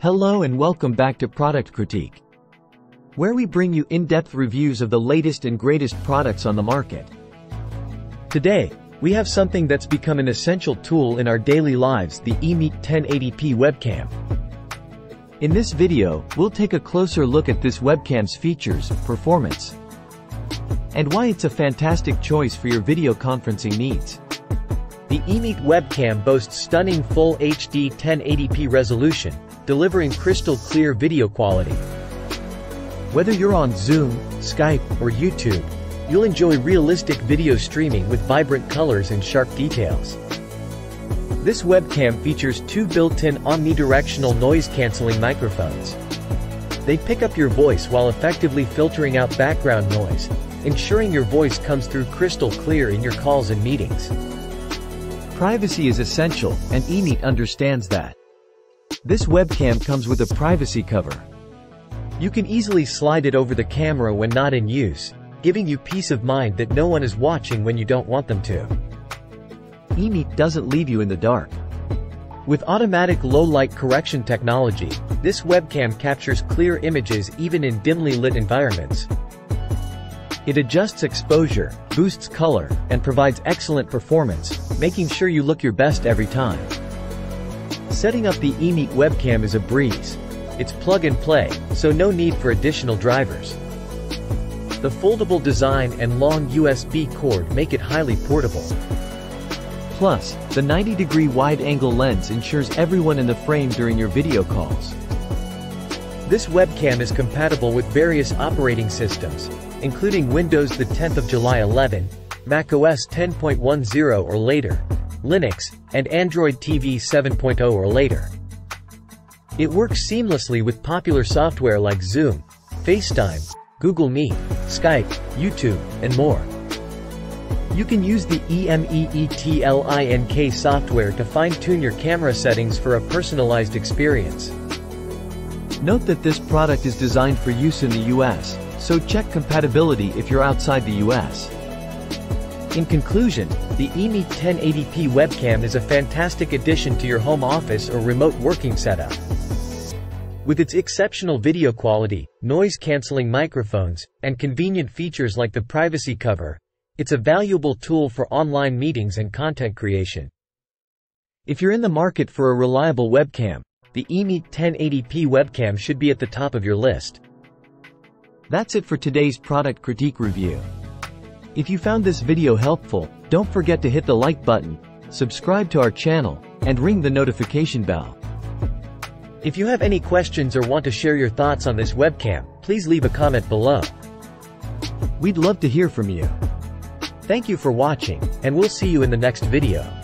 Hello and welcome back to Product Critique, where we bring you in-depth reviews of the latest and greatest products on the market. Today, we have something that's become an essential tool in our daily lives, the eMeet 1080p webcam. In this video, we'll take a closer look at this webcam's features, performance, and why it's a fantastic choice for your video conferencing needs. The eMeet webcam boasts stunning Full HD 1080p resolution, delivering crystal clear video quality. Whether you're on Zoom, Skype, or YouTube, you'll enjoy realistic video streaming with vibrant colors and sharp details. This webcam features two built-in omnidirectional noise-canceling microphones. They pick up your voice while effectively filtering out background noise, ensuring your voice comes through crystal clear in your calls and meetings. Privacy is essential, and eMeet understands that. This webcam comes with a privacy cover. You can easily slide it over the camera when not in use, giving you peace of mind that no one is watching when you don't want them to. eMeet doesn't leave you in the dark. With automatic low-light correction technology, this webcam captures clear images even in dimly lit environments. It adjusts exposure, boosts color, and provides excellent performance, making sure you look your best every time. Setting up the eMeet webcam is a breeze. It's plug and play, so no need for additional drivers. The foldable design and long USB cord make it highly portable. Plus, the 90-degree wide-angle lens ensures everyone in the frame during your video calls. This webcam is compatible with various operating systems, including Windows the 10th of July 11, macOS 10.10 or later, Linux, and Android TV 7.0 or later. It works seamlessly with popular software like Zoom, FaceTime, Google Meet, Skype, YouTube, and more. You can use the eMeetlink software to fine-tune your camera settings for a personalized experience. Note that this product is designed for use in the US, so check compatibility if you're outside the US. In conclusion, the eMeet 1080p webcam is a fantastic addition to your home office or remote working setup. With its exceptional video quality, noise-canceling microphones, and convenient features like the privacy cover, it's a valuable tool for online meetings and content creation. If you're in the market for a reliable webcam, the eMeet 1080p webcam should be at the top of your list. That's it for today's product critique review. If you found this video helpful, don't forget to hit the like button, subscribe to our channel, and ring the notification bell. If you have any questions or want to share your thoughts on this webcam, please leave a comment below. We'd love to hear from you. Thank you for watching, and we'll see you in the next video.